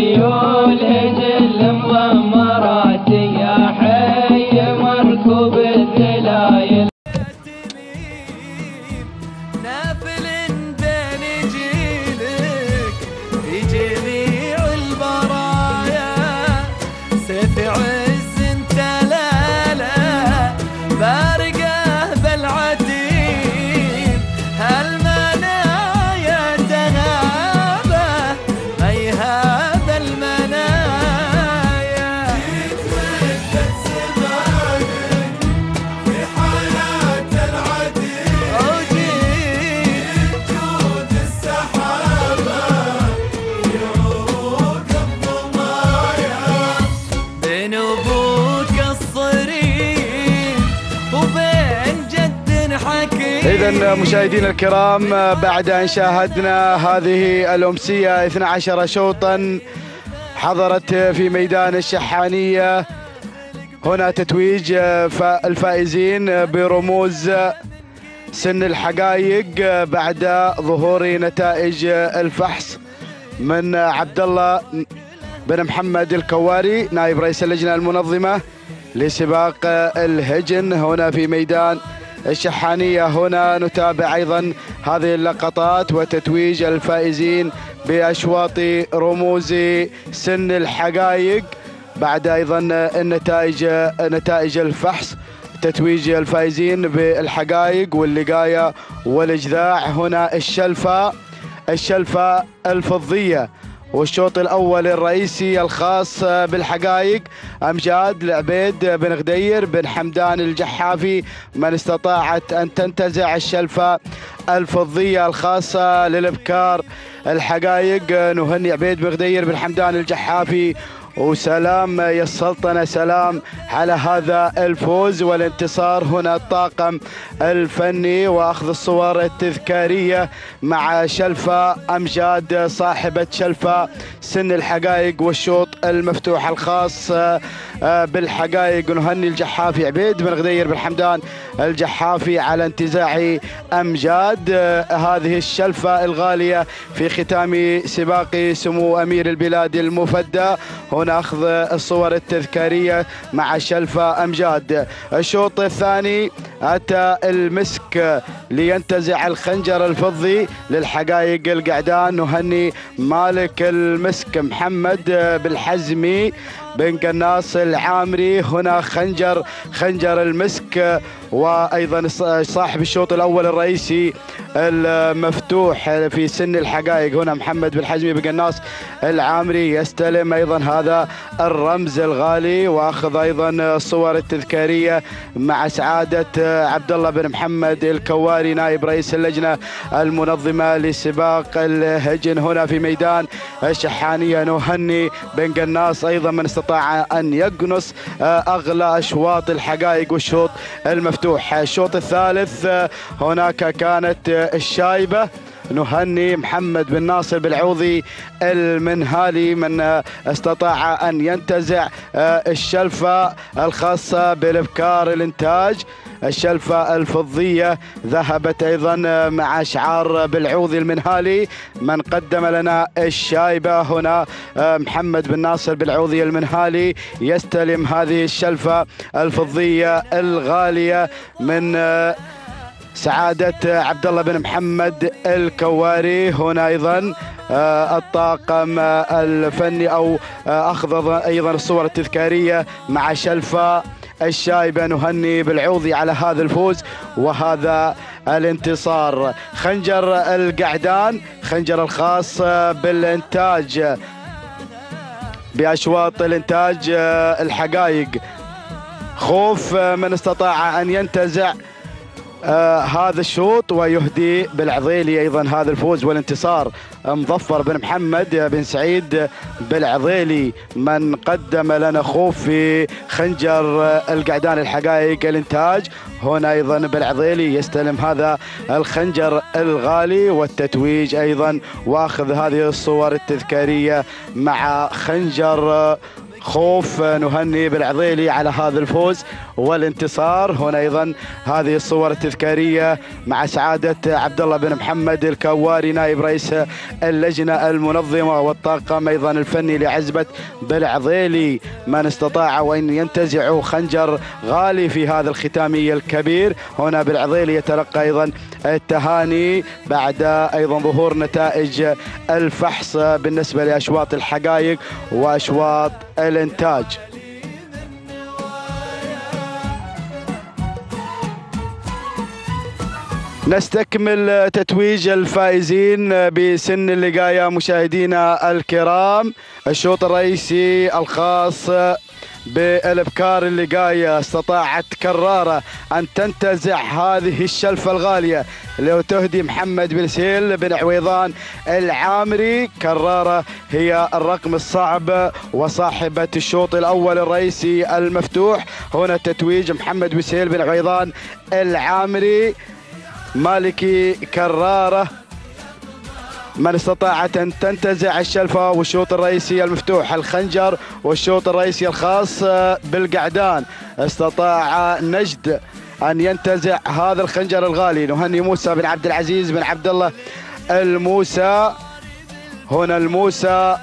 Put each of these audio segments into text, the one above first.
Yol ece مشاهدينا الكرام بعد أن شاهدنا هذه الأمسية 12 شوطا حضرت في ميدان الشحانية. هنا تتويج الفائزين برموز سن الحقائق بعد ظهور نتائج الفحص من عبد الله بن محمد الكواري نائب رئيس اللجنة المنظمة لسباق الهجن هنا في ميدان الشحانية هنا نتابع أيضا هذه اللقطات وتتويج الفائزين بأشواط رموز سن الحقائق بعد أيضا النتائج نتائج الفحص تتويج الفائزين بالحقائق واللقاية والإجذاع. هنا الشلفة الشلفة الفضية. والشوط الأول الرئيسي الخاص بالحقائق أمجاد العبيد بن غدير بن حمدان الجحافي من استطاعت أن تنتزع الشلفة الفضية الخاصة للإبكار. الحقائق نهني عبيد بن غدير بن حمدان الجحافي وسلام يا السلطنة سلام على هذا الفوز والانتصار. هنا الطاقم الفني وأخذ الصور التذكارية مع شلفة أمجاد صاحبة شلفة سن الحقائق والشوط المفتوح الخاص بالحقائق. نهني الجحافي عبيد بن غدير بن حمدان الجحافي على انتزاع أمجاد. هذه الشلفة الغالية في ختام سباق سمو أمير البلاد المفدى. هنا أخذ الصور التذكارية مع شلفة أمجاد. الشوط الثاني أتى المسك لينتزع الخنجر الفضي للحقائق القعدان نهني مالك المسك محمد بالحزمي. بن قناص العامري هنا خنجر خنجر المسك وأيضا صاحب الشوط الأول الرئيسي المفتوح في سن الحقائق هنا محمد بن حزمي بن قناص العامري يستلم أيضا هذا الرمز الغالي وأخذ أيضا الصور التذكارية مع سعادة عبد الله بن محمد الكواري نائب رئيس اللجنة المنظمة لسباق الهجن هنا في ميدان الشحانية نهني بن قناص أيضا من استطاع أن يقنص أغلى اشواط الحقائق والشوط المفتوح. الشوط الثالث هناك كانت الشايبة. نهني محمد بن ناصر بالعوضي المنهالي من استطاع أن ينتزع الشلفة الخاصة بالإبكار الإنتاج. الشلفة الفضية ذهبت أيضا مع شعار بالعوضي المنهالي. من قدم لنا الشايبة هنا محمد بن ناصر بالعوضي المنهالي. يستلم هذه الشلفة الفضية الغالية من سعادة عبد الله بن محمد الكواري. هنا أيضا الطاقم الفني أو أخذ أيضا الصور التذكارية مع شلفة الشايبة نهني بالعوضي على هذا الفوز وهذا الانتصار. خنجر القعدان خنجر الخاص بالإنتاج بأشواط الإنتاج الحقائق. خوف من استطاع أن ينتزع آه هذا الشوط ويهدي بالعضيلي أيضا هذا الفوز والانتصار. مظفر بن محمد بن سعيد بالعضيلي من قدم لنا خوف في خنجر القعدان الحقائق الإنتاج. هنا أيضا بالعضيلي يستلم هذا الخنجر الغالي والتتويج أيضا واخذ هذه الصور التذكارية مع خنجر خوف نهني بالعضيلي على هذا الفوز والانتصار. هنا أيضا هذه الصور التذكارية مع سعادة عبد الله بن محمد الكواري نائب رئيس اللجنة المنظمة والطاقم أيضا الفني لعزبة بالعضيلي. من استطاع وإن ينتزع خنجر غالي في هذا الختامي الكبير. هنا بالعضيلي يتلقى أيضا التهاني بعد أيضا ظهور نتائج الفحص بالنسبة لأشواط الحقائق وأشواط الإنتاج. نستكمل تتويج الفائزين بسن اللقاية مشاهدينا الكرام. الشوط الرئيسي الخاص بالابكار اللقايه استطاعت كرارة أن تنتزع هذه الشلفة الغالية. لو تهدي محمد بن سهيل بن عويضان العامري كرارة هي الرقم الصعب وصاحبة الشوط الأول الرئيسي المفتوح. هنا تتويج محمد بن سهيل بن عويضان العامري مالكي كرارة. من استطاعت أن تنتزع الشلفة والشوط الرئيسي المفتوح الخنجر والشوط الرئيسي الخاص بالقعدان. استطاع نجد أن ينتزع هذا الخنجر الغالي نهني موسى بن عبد العزيز بن عبد الله. الموسى هنا الموسى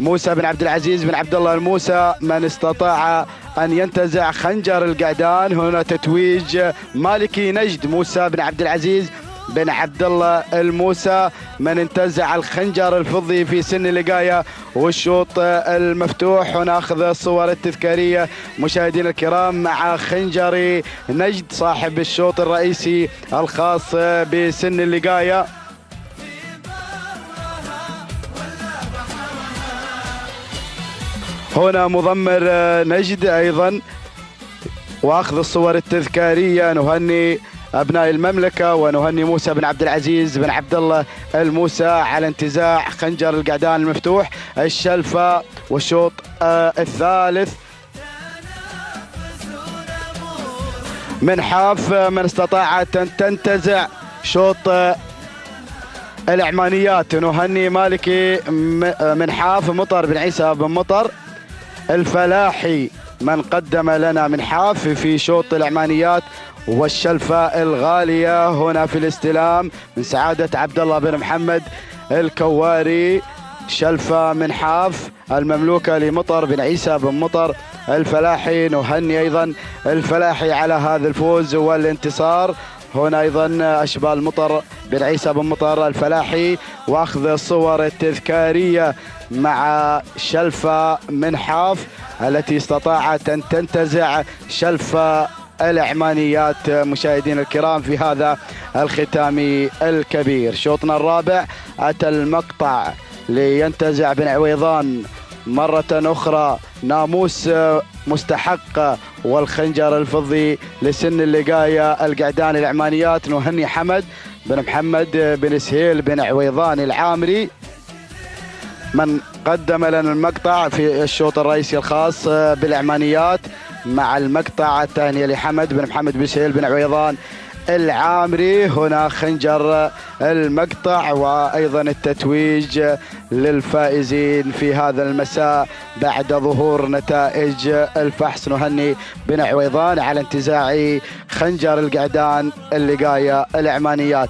موسى بن عبد العزيز بن عبد الله الموسى. من استطاع أن ينتزع خنجر القعدان هنا تتويج مالكي نجد موسى بن عبد العزيز. بن عبد الله الموسى من انتزع الخنجر الفضي في سن اللقايه والشوط المفتوح وناخذ الصور التذكارية. مشاهدينا الكرام مع خنجر نجد صاحب الشوط الرئيسي الخاص بسن اللقايه هنا مضمر نجد أيضا وأخذ الصور التذكارية نهني أبناء المملكة ونهني موسى بن عبد العزيز بن عبد الله الموسى على انتزاع خنجر القعدان المفتوح. الشلفة والشوط آه الثالث. من حاف من استطاعت أن تنتزع شوط آه العمانيات نهني مالكي من حاف مطر بن عيسى بن مطر. الفلاحي من قدم لنا من حاف في شوط العمانيات والشلفة الغالية هنا في الاستلام من سعادة عبد الله بن محمد الكواري. شلفة من حاف المملوكة لمطر بن عيسى بن مطر الفلاحي. نهني أيضا الفلاحي على هذا الفوز والانتصار. هنا أيضا أشبال مطر بن عيسى بن مطر الفلاحي. وأخذ الصور التذكارية مع شلفة من حاف التي استطاعت أن تنتزع شلفة العمانيات مشاهدينا الكرام في هذا الختام الكبير. شوطنا الرابع أتى المقطع لينتزع بن عويضان مرة أخرى. ناموس مستحق والخنجر الفضي لسن اللقاية القعدان العمانيات نهني حمد بن محمد بن سهيل بن عويضان العامري. من قدم لنا المقطع في الشوط الرئيسي الخاص بالعمانيات مع المقطع الثاني لحمد بن محمد بن سهيل بن عويضان العامري. هنا خنجر المقطع وأيضا التتويج للفائزين في هذا المساء بعد ظهور نتائج الفحص. نهني بن عويضان على انتزاع خنجر القعدان اللقاية العمانيات.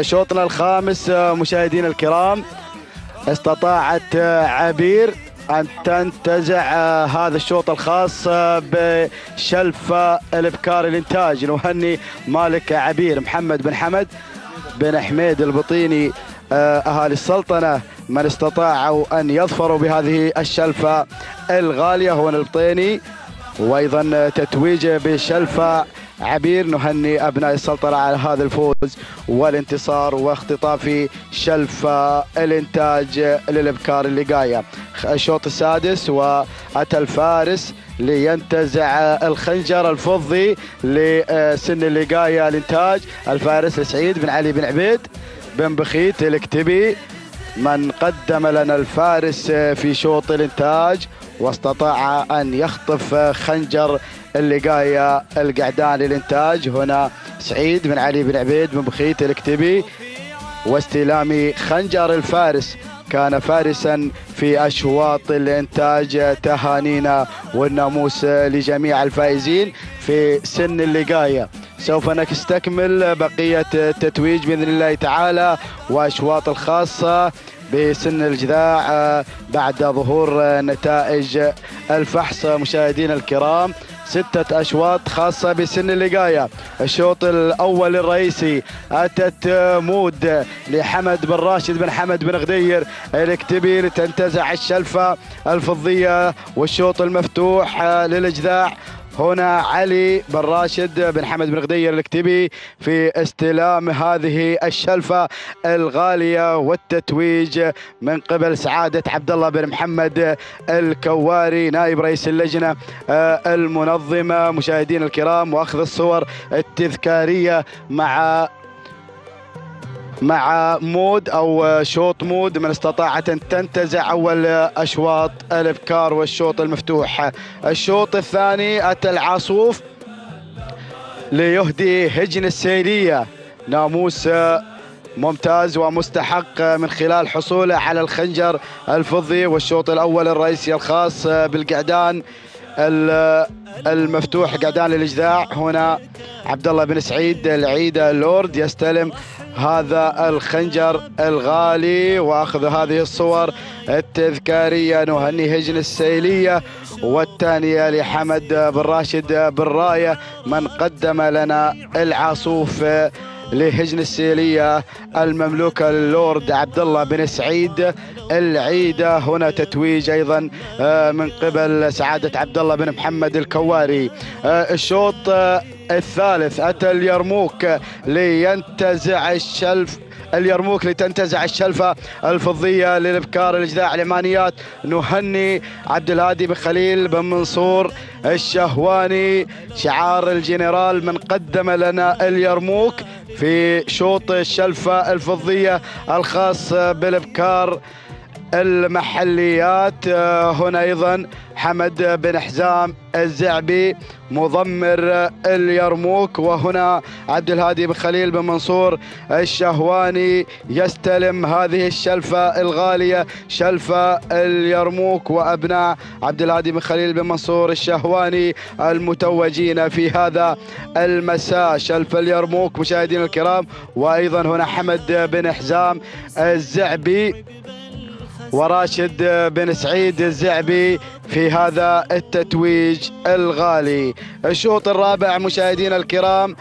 شوطنا الخامس مشاهدينا الكرام استطاعت عبير أن تنتزع هذا الشوط الخاص بشلف الإبكار الإنتاج نهني مالك عبير محمد بن حمد بن حميد البطيني أهالي السلطنة من استطاعوا أن يظفروا بهذه الشلفة الغالية هو البطيني وأيضا تتويجه بشلفة عبير نهني أبناء السلطنة على هذا الفوز والانتصار واختطاف شلف الإنتاج للإبكار اللقايه الشوط السادس وأتى الفارس لينتزع الخنجر الفضي لسن اللقايه الإنتاج. الفارس سعيد بن علي بن عبيد بن بخيت الكتبي. من قدم لنا الفارس في شوط الإنتاج واستطاع أن يخطف خنجر اللقاية القعدان للإنتاج. هنا سعيد بن علي بن عبيد بن بخيت الكتبي واستلام خنجر الفارس. كان فارسا في أشواط الإنتاج تهانينا والناموس لجميع الفائزين في سن اللقاية سوف نستكمل بقية التتويج بإذن الله تعالى وأشواط الخاصة بسن الجذاع بعد ظهور نتائج الفحص مشاهدينا الكرام. ستة أشواط خاصة بسن اللقاية الشوط الأول الرئيسي أتت مود لحمد بن راشد بن حمد بن غدير. الكتبي لتنتزع الشلفة الفضية والشوط المفتوح للإجذاع. هنا علي بن راشد بن حمد بن غدير الكتبي في استلام هذه الشلفة الغالية والتتويج من قبل سعادة عبد الله بن محمد الكواري نائب رئيس اللجنة آه، المنظمة مشاهدين الكرام وأخذ الصور التذكارية مع مع مود أو شوط مود من استطاعت أن تنتزع أول أشواط الابكار والشوط المفتوح. الشوط الثاني أتى العاصوف ليهدي هجن السيرية. ناموس ممتاز ومستحق من خلال حصوله على الخنجر الفضي والشوط الأول الرئيسي الخاص بالقعدان. ال- المفتوح قعدان الاجذاع هنا عبد الله بن سعيد العيدة اللورد يستلم هذا الخنجر الغالي وأخذ هذه الصور التذكارية نهني هجن السيلية والثانية لحمد بن راشد بن رايه من قدم لنا العاصوف لهجن السيلية المملوكة للورد عبد الله بن سعيد. العيده هنا تتويج أيضا آه، من قبل سعادة عبد الله بن محمد الكواري. آه، الشوط آه، الثالث أتى اليرموك لينتزع الشلف اليرموك لتنتزع الشلفة الفضية للإبكار الإجذاع العمانيات. نهني عبد الهادي بن خليل بن منصور الشهواني شعار الجنرال من قدم لنا اليرموك. في شوط الشلفة الفضية الخاص بالإبكار المحليات آه، هنا أيضا حمد بن حزام الزعبي مضمر اليرموك وهنا عبد الهادي بن خليل بن منصور الشهواني يستلم هذه الشلفة الغالية شلفة اليرموك وأبناء عبد الهادي بن خليل بن منصور الشهواني المتوجين في هذا المساء. شلف اليرموك مشاهدينا الكرام وأيضا هنا حمد بن حزام الزعبي. وراشد بن سعيد الزعبي في هذا التتويج الغالي. الشوط الرابع مشاهدينا الكرام.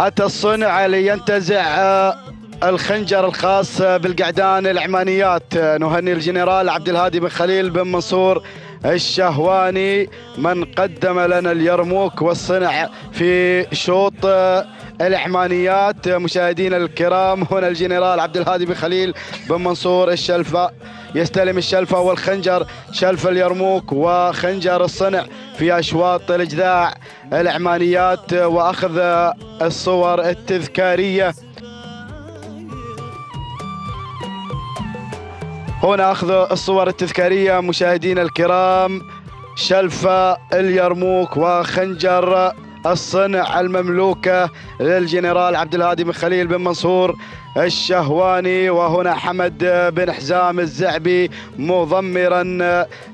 أتى الصنع لينتزع آه، الخنجر الخاص بالقعدان العمانيات. نهني الجنرال عبد الهادي بن خليل بن منصور الشهواني من قدم لنا اليرموك والصنع في شوط آه، العمانيات مشاهدينا الكرام هنا الجنرال عبد الهادي بن خليل بن منصور الشلفة يستلم الشلفة والخنجر شلف اليرموك وخنجر الصنع في أشواط الإجذاع. العمانيات وأخذ الصور التذكارية. هنا أخذ الصور التذكارية مشاهدينا الكرام شلفة اليرموك وخنجر الصنع المملوكة للجنرال عبد الهادي بن خليل بن منصور الشهواني وهنا حمد بن حزام الزعبي مضمرا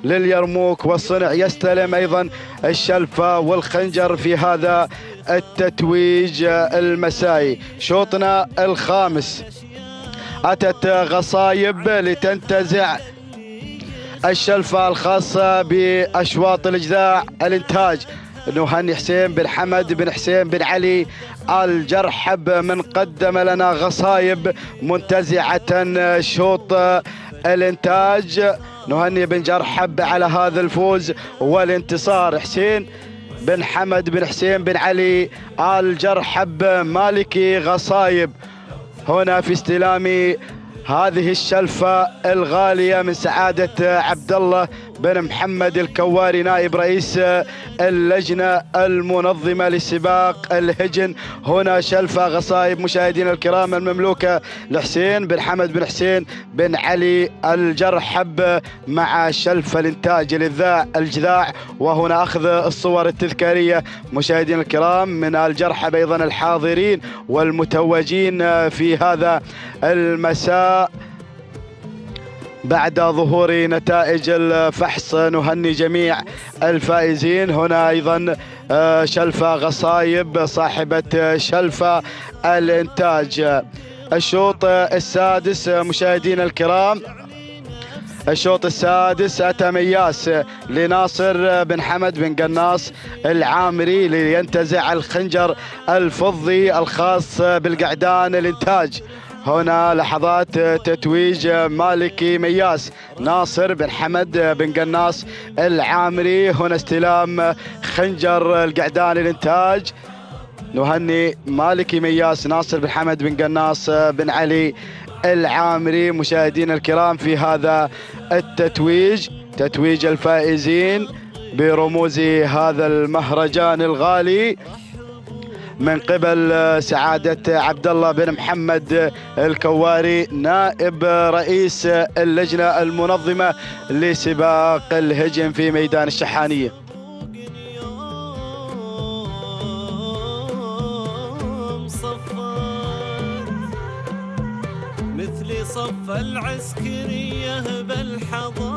لليرموك والصنع يستلم أيضا الشلفة والخنجر في هذا التتويج المسائي. شوطنا الخامس. أتت غصايب لتنتزع الشلفة الخاصة بأشواط الإجذاع الإنتاج. نهني حسين بن حمد بن حسين بن علي الجرحب من قدم لنا غصايب منتزعة شوط الإنتاج. نهني بن جرحب على هذا الفوز والانتصار. حسين بن حمد بن حسين بن علي الجرحب مالكي غصايب. هنا في استلام هذه الشلفة الغالية من سعادة عبد الله بن محمد الكواري نائب رئيس اللجنة المنظمة لسباق الهجن. هنا شلفة غصايب مشاهدينا الكرام المملوكة لحسين بن حمد بن حسين بن علي الجرحب مع شلفة الإنتاج الإذاع الجذاع. وهنا أخذ الصور التذكارية مشاهدينا الكرام من الجرحب أيضا الحاضرين والمتوجين في هذا المساء. بعد ظهور نتائج الفحص نهني جميع الفائزين. هنا أيضا آه، شلفة غصايب صاحبة شلفة الإنتاج. الشوط السادس مشاهدينا الكرام. الشوط السادس أتى مياس لناصر بن حمد بن قناص العامري لينتزع الخنجر الفضي الخاص بالقعدان الإنتاج. هنا لحظات تتويج مالكي مياس ناصر بن حمد بن قناص العامري. هنا استلام خنجر القعدان الانتاج نهني مالكي مياس ناصر بن حمد بن قناص بن علي العامري. مشاهدينا الكرام في هذا التتويج تتويج الفائزين برموز هذا المهرجان الغالي. من قبل سعادة عبد الله بن محمد الكواري نائب رئيس اللجنة المنظمة لسباق الهجن في ميدان الشحانية. مثل صف العسكرية بالحضار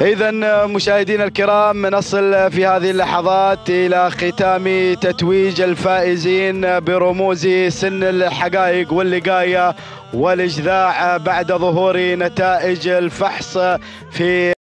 إذا مشاهدينا الكرام نصل في هذه اللحظات إلى ختام تتويج الفائزين برموز سن الحقائق واللقاية والإجذاع بعد ظهور نتائج الفحص في